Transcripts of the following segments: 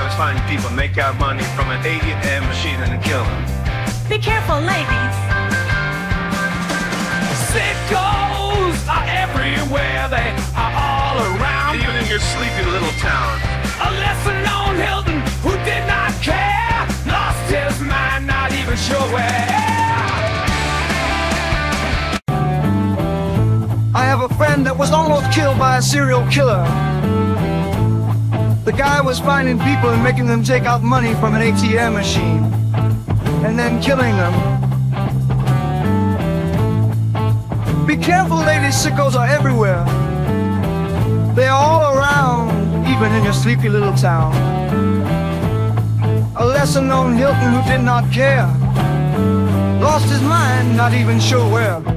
is finding people make out money from an ATM machine and kill them. Be careful, ladies. Sickos are everywhere, they are all around. Even in your sleepy little town. A lesser known Hilton who did not care, lost his mind, not even sure where. I have a friend that was almost killed by a serial killer. The guy was finding people and making them take out money from an ATM machine and then killing them. Be careful, ladies, sickos are everywhere. They are all around, even in your sleepy little town. A lesser known Hilton who did not care. Lost his mind, not even sure where.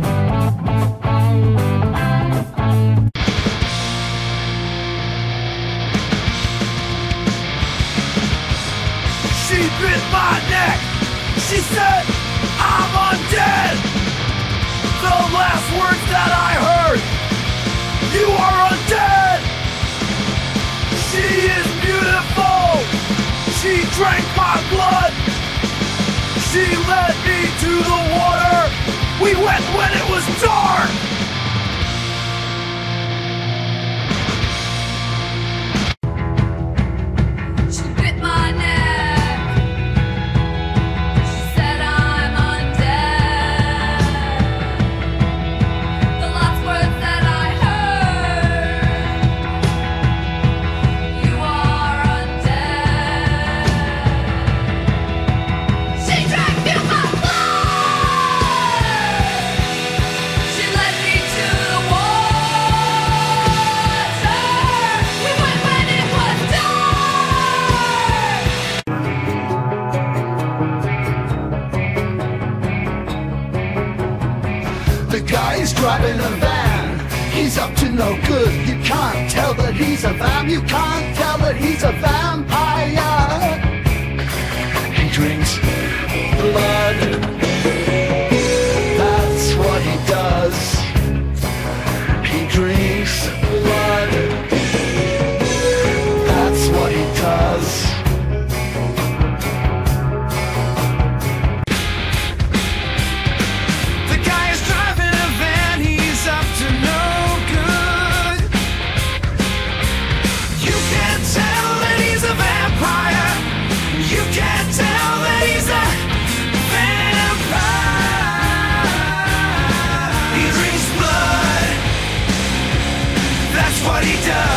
She my neck. She said, I'm undead. The last words that I heard, you are undead. She is beautiful. She drank my blood. She led me to the water. We went when it was dark. Is driving a van. He's up to no good. You can't tell that he's a vam. You can't tell that he's a vampire. He drinks